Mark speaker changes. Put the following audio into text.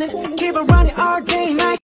Speaker 1: running, keep it running all day, night.